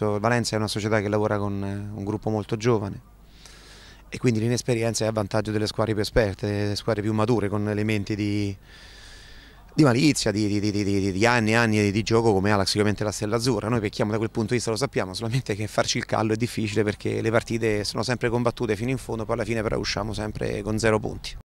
Certo, Valencia è una società che lavora con eh, un gruppo molto giovane e quindi l'inesperienza è a vantaggio delle squadre più esperte, delle squadre più mature con elementi di, di malizia, di, di, di, anni e anni di gioco come ha sicuramente la Stella Azzurra. Noi pecchiamo da quel punto di vista, lo sappiamo, solamente che farci il callo è difficile perché le partite sono sempre combattute fino in fondo, poi alla fine però usciamo sempre con zero punti.